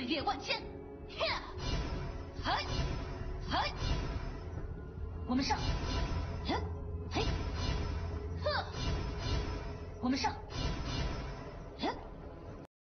岁月万千，嘿，嘿，嘿，我们上，嘿，嘿，呵，我们上。